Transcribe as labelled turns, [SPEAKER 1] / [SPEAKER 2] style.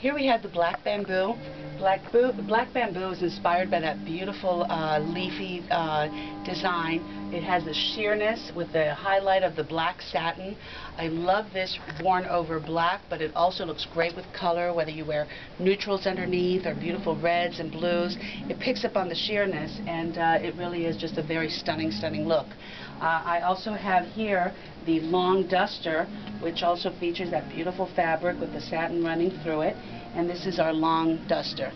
[SPEAKER 1] Here we have the black bamboo. Black, black bamboo is inspired by that beautiful uh, leafy uh, design. It has the sheerness with the highlight of the black satin. I love this worn over black, but it also looks great with color, whether you wear neutrals underneath or beautiful reds and blues. It picks up on the sheerness, and uh, it really is just a very stunning, stunning look. Uh, I also have here the long duster, which also features that beautiful fabric with the satin running through it. And this is our long duster.